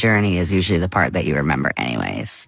journey is usually the part that you remember anyways.